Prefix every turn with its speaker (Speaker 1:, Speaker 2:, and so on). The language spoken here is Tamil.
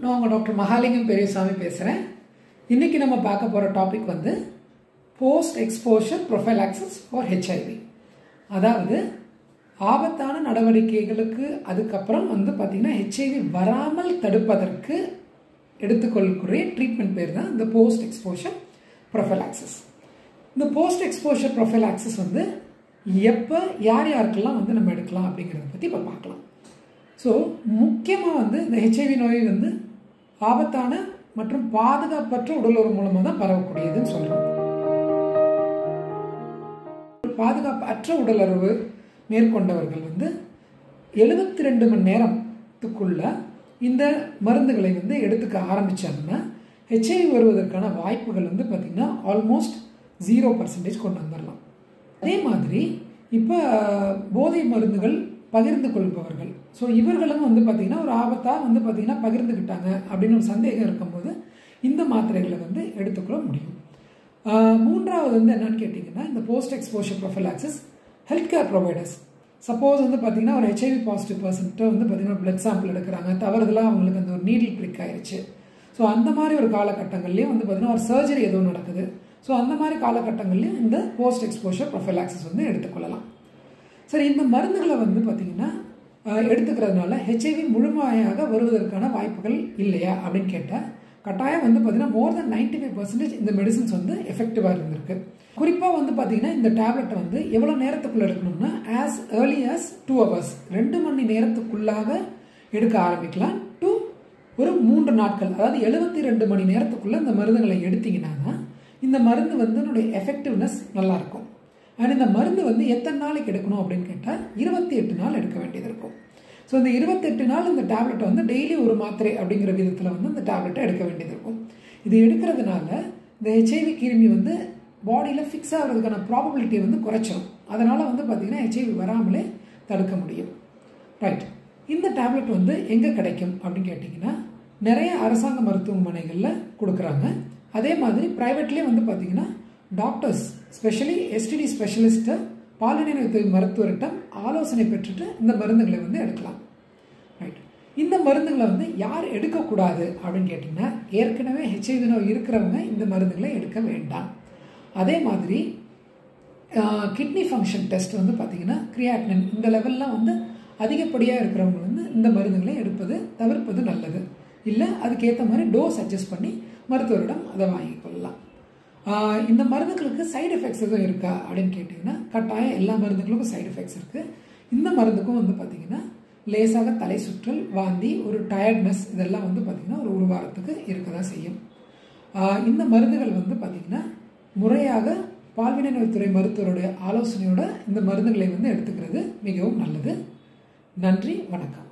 Speaker 1: நான் உங்கள் டாக்டர் மகாலிங்கம் பெரியசாமி பேசுகிறேன் இன்றைக்கி நம்ம பார்க்க போகிற டாபிக் வந்து post exposure prophylaxis for HIV அதாவது ஆபத்தான நடவடிக்கைகளுக்கு அதுக்கப்புறம் வந்து பார்த்திங்கன்னா ஹெச்ஐவி வராமல் தடுப்பதற்கு எடுத்துக்கொள்ளக்கூடிய ட்ரீட்மெண்ட் பேர் தான் இந்த போஸ்ட் எக்ஸ்போஷர் ப்ரொஃபைலாக்சஸ் இந்த போஸ்ட் எக்ஸ்போஷர் ப்ரொஃபைலாக்சஸ் வந்து எப்போ யார் யாருக்கெல்லாம் வந்து நம்ம எடுக்கலாம் அப்படிங்கிறத பற்றி இப்போ பார்க்கலாம். ஸோ முக்கியமாக வந்து இந்த ஹெச்ஐவி நோய் வந்து ஆபத்தான மற்றும் பாதுகாப்பற்ற உடலுறவு மூலமாக தான் பரவக்கூடியதுன்னு சொல்கிறோம் பாதுகாப்பு அற்ற உடலுறவு மேற்கொண்டவர்கள் வந்து எழுபத்தி ரெண்டு மணி நேரத்துக்குள்ள இந்த மருந்துகளை வந்து எடுத்துக்க ஆரம்பித்தாங்கன்னா ஹெச்ஐவி வருவதற்கான வாய்ப்புகள் வந்து பார்த்திங்கன்னா ஆல்மோஸ்ட் ஜீரோ பர்சன்டேஜ் கொண்டு வந்துடலாம் அதே மாதிரி இப்போ போதை மருந்துகள் பகிர்ந்து கொள்பவர்கள். ஸோ இவர்களும் வந்து பார்த்திங்கன்னா ஒரு ஆபத்தாக வந்து பார்த்திங்கன்னா பகிர்ந்துக்கிட்டாங்க அப்படின்னு ஒரு சந்தேகம் இருக்கும்போது இந்த மாத்திரைகளை வந்து எடுத்துக்கொள்ள முடியும். மூன்றாவது வந்து என்னன்னு கேட்டிங்கன்னா இந்த post exposure prophylaxis health care providers suppose வந்து பார்த்திங்கன்னா ஒரு ஹெச்ஐவி பாசிட்டிவ் பர்சன்ட்டு வந்து பார்த்திங்கன்னா பிளட் சாம்பிள் எடுக்கிறாங்க தவறுதலாக அவங்களுக்கு அந்த ஒரு நீடில் கிளிக் ஆயிடுச்சு ஸோ அந்த மாதிரி ஒரு காலகட்டங்கள்லேயும் வந்து பார்த்திங்கன்னா ஒரு சர்ஜரி எதுவும் நடக்குது. ஸோ அந்த மாதிரி காலகட்டங்கள்லேயும் இந்த போஸ்ட் எக்ஸ்போஷர் ப்ரொஃபைலாக்சிஸ் வந்து எடுத்துக்கொள்ளலாம். சரி இந்த மருந்துகளை வந்து பார்த்திங்கன்னா எடுத்துக்கிறதுனால ஹெச்ஐவி முழுமையாக வருவதற்கான வாய்ப்புகள் இல்லையா அப்படின்னு கேட்டால் கட்டாயம் வந்து பார்த்திங்கன்னா more than ninety five percentage இந்த மெடிசன்ஸ் வந்து எஃபெக்டிவாக இருந்திருக்கு. குறிப்பாக வந்து பார்த்திங்கன்னா இந்த டேப்லெட்டை வந்து எவ்வளோ நேரத்துக்குள்ளே எடுக்கணும்னா as early as two hours ரெண்டு மணி நேரத்துக்குள்ளாக எடுக்க ஆரம்பிக்கலாம். டு ஒரு மூன்று நாட்கள் அதாவது எழுபத்தி ரெண்டு மணி நேரத்துக்குள்ளே இந்த மருந்துகளை எடுத்தீங்கன்னா இந்த மருந்து வந்து என்னுடைய எஃபெக்டிவ்னஸ் நல்லாயிருக்கும் அண்ட் இந்த மருந்து வந்து எத்தனை நாளைக்கு எடுக்கணும் அப்படின்னு கேட்டால் இருபத்தி எட்டு நாள் எடுக்க வேண்டியது இருக்கும். ஸோ இந்த இருபத்தெட்டு நாள் இந்த டேப்லெட்டை வந்து டெய்லி ஒரு மாத்திரை அப்படிங்கிற விதத்தில் வந்து இந்த டேப்லெட்டை எடுக்க வேண்டியது இருக்கும். இது எடுக்கிறதுனால இந்த ஹெச்ஐவி கிருமி வந்து பாடியில் ஃபிக்ஸ் ஆகிறதுக்கான ப்ராபபிலிட்டியை வந்து குறைச்சிடும் அதனால் வந்து பார்த்திங்கன்னா ஹெச்ஐவி வராமலே தடுக்க முடியும். ரைட் இந்த டேப்லெட் வந்து எங்கே கிடைக்கும் அப்படின்னு கேட்டிங்கன்னா நிறைய அரசாங்க மருத்துவமனைகளில் கொடுக்குறாங்க. அதே மாதிரி ப்ரைவேட்லேயே வந்து பார்த்திங்கன்னா டாக்டர்ஸ் ஸ்பெஷலி எஸ்டிடி ஸ்பெஷலிஸ்ட்டு பாலினை மருத்துவர்கிட்ட ஆலோசனை பெற்றுட்டு இந்த மருந்துகளை வந்து எடுக்கலாம். ரைட் இந்த மருந்துகளை வந்து யார் எடுக்கக்கூடாது அப்படின்னு கேட்டிங்கன்னா ஏற்கனவே ஹெச்ஐவி நோய் இருக்கிறவங்க இந்த மருந்துகளை எடுக்க வேண்டாம். அதே மாதிரி கிட்னி ஃபங்க்ஷன் டெஸ்ட் வந்து பார்த்திங்கன்னா கிரியாட்னின் இந்த லெவல்லாம் வந்து அதிகப்படியாக இருக்கிறவங்க வந்து இந்த மருந்துகளை எடுப்பது தவிர்ப்பது நல்லது. இல்லை அதுக்கேற்ற மாதிரி டோஸ் அட்ஜஸ்ட் பண்ணி மருத்துவரிடம் அதை வாங்கிக்கொள்ளலாம் இந்த மருந்துகளுக்கு சைடு எஃபெக்ட்ஸ் எதுவும் இருக்கா அப்படின்னு கேட்டிங்கன்னா கட்டாயம் எல்லா மருந்துகளுக்கும் சைடு எஃபெக்ட்ஸ் இருக்குது இந்த மருந்துக்கும் வந்து பார்த்திங்கன்னா லேசாக தலை சுற்றல் வாந்தி ஒரு டயர்ட்னஸ் இதெல்லாம் வந்து பார்த்திங்கன்னா ஒரு ஒரு வாரத்துக்கு இருக்க தான் செய்யும் இந்த மருந்துகள் வந்து பார்த்திங்கன்னா முறையாக பால்வினை நோய்த்துறை மருத்துவருடைய ஆலோசனையோட இந்த மருந்துகளை வந்து எடுத்துக்கிறது மிகவும் நல்லது. நன்றி வணக்கம்.